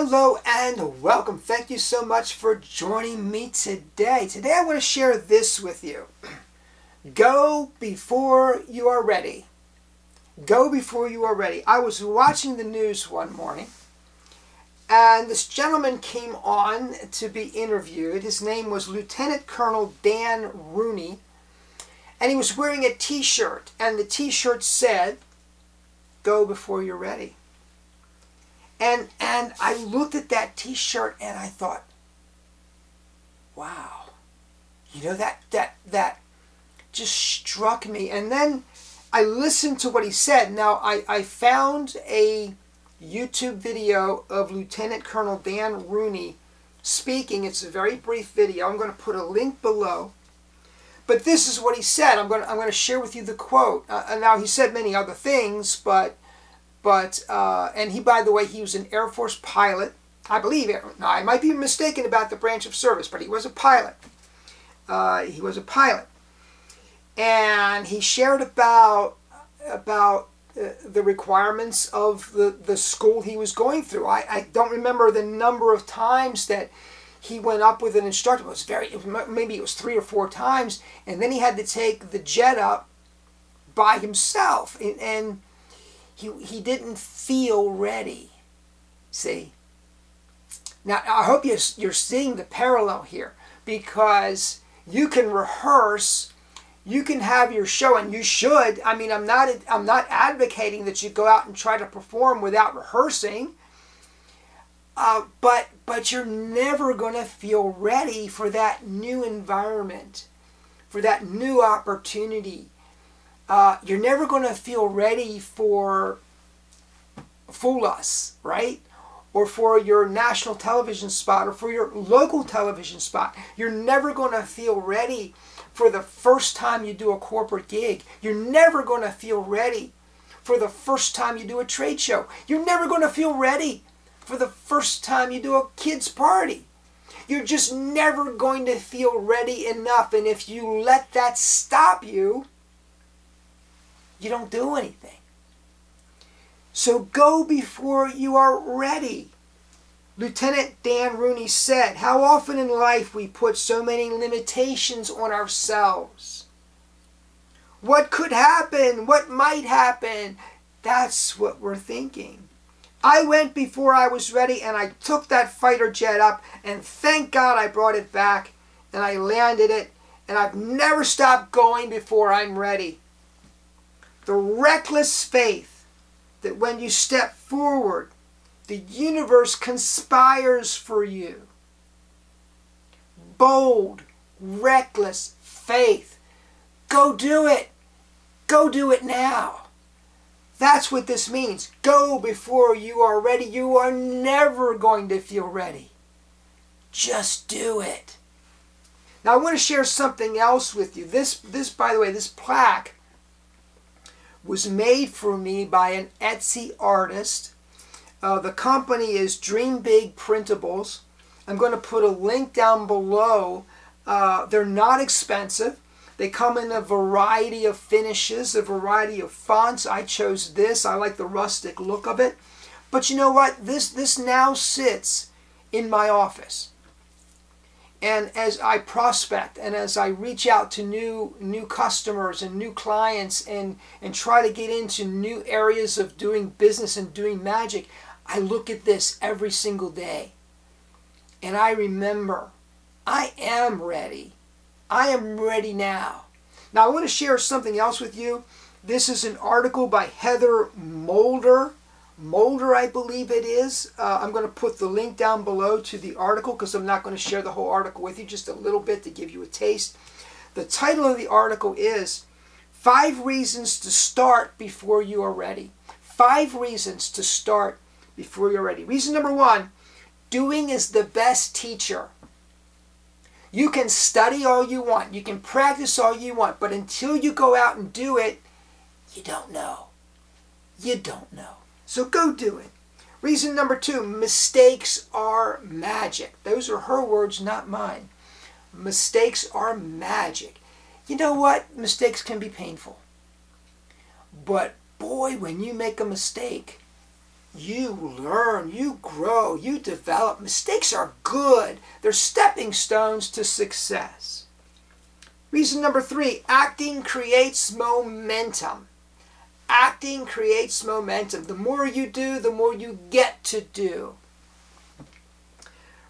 Hello and welcome. Thank you so much for joining me today. Today I want to share this with you. Go before you are ready. Go before you are ready. I was watching the news one morning and this gentleman came on to be interviewed. His name was Lieutenant Colonel Dan Rooney and he was wearing a t-shirt and the t-shirt said, Go before you're ready. And and I looked at that T-shirt and I thought, wow, you know that that that just struck me. And then I listened to what he said. Now I I found a YouTube video of Lieutenant Colonel Dan Rooney speaking. It's a very brief video. I'm going to put a link below. But this is what he said. I'm going to, I'm going to share with you the quote. Uh, now he said many other things, but but, uh, and he, by the way, he was an Air Force pilot. I believe, now I might be mistaken about the branch of service, but he was a pilot. Uh, he was a pilot. And he shared about, about uh, the requirements of the, the school he was going through. I, I don't remember the number of times that he went up with an instructor. It was very, maybe it was three or four times. And then he had to take the jet up by himself. And, and he, he didn't feel ready. See? Now, I hope you're, you're seeing the parallel here because you can rehearse, you can have your show, and you should. I mean, I'm not, I'm not advocating that you go out and try to perform without rehearsing, uh, but, but you're never going to feel ready for that new environment, for that new opportunity uh, you're never going to feel ready for Fool Us, right? Or for your national television spot or for your local television spot. You're never going to feel ready for the first time you do a corporate gig. You're never going to feel ready for the first time you do a trade show. You're never going to feel ready for the first time you do a kid's party. You're just never going to feel ready enough. And if you let that stop you, you don't do anything. So go before you are ready. Lieutenant Dan Rooney said, How often in life we put so many limitations on ourselves. What could happen? What might happen? That's what we're thinking. I went before I was ready and I took that fighter jet up and thank God I brought it back and I landed it and I've never stopped going before I'm ready the reckless faith that when you step forward, the universe conspires for you. Bold, reckless faith. Go do it. Go do it now. That's what this means. Go before you are ready. You are never going to feel ready. Just do it. Now I want to share something else with you. This, this by the way, this plaque was made for me by an Etsy artist. Uh, the company is Dream Big Printables. I'm going to put a link down below. Uh, they're not expensive. They come in a variety of finishes, a variety of fonts. I chose this. I like the rustic look of it. But you know what? This, this now sits in my office. And as I prospect and as I reach out to new new customers and new clients and, and try to get into new areas of doing business and doing magic, I look at this every single day. And I remember, I am ready. I am ready now. Now I want to share something else with you. This is an article by Heather Moulder Moulder, I believe it is. Uh, I'm going to put the link down below to the article because I'm not going to share the whole article with you, just a little bit to give you a taste. The title of the article is Five Reasons to Start Before You Are Ready. Five reasons to start before you're ready. Reason number one doing is the best teacher. You can study all you want, you can practice all you want, but until you go out and do it, you don't know. You don't know. So go do it. Reason number two mistakes are magic. Those are her words, not mine. Mistakes are magic. You know what? Mistakes can be painful. But boy, when you make a mistake, you learn, you grow, you develop. Mistakes are good, they're stepping stones to success. Reason number three acting creates momentum. Acting creates momentum. The more you do, the more you get to do.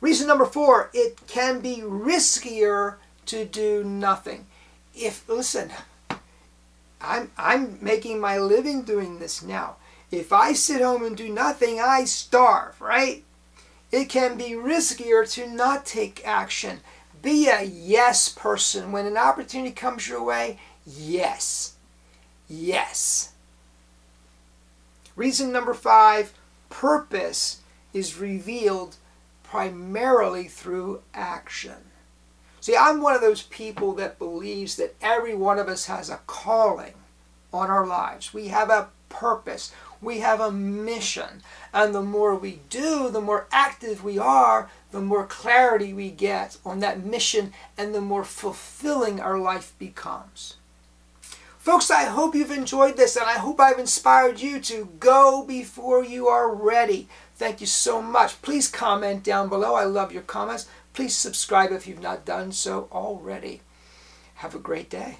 Reason number four it can be riskier to do nothing. If, listen, I'm, I'm making my living doing this now. If I sit home and do nothing, I starve, right? It can be riskier to not take action. Be a yes person. When an opportunity comes your way, yes. Yes. Reason number five purpose is revealed primarily through action. See, I'm one of those people that believes that every one of us has a calling on our lives. We have a purpose. We have a mission. And the more we do, the more active we are, the more clarity we get on that mission, and the more fulfilling our life becomes. Folks, I hope you've enjoyed this, and I hope I've inspired you to go before you are ready. Thank you so much. Please comment down below. I love your comments. Please subscribe if you've not done so already. Have a great day.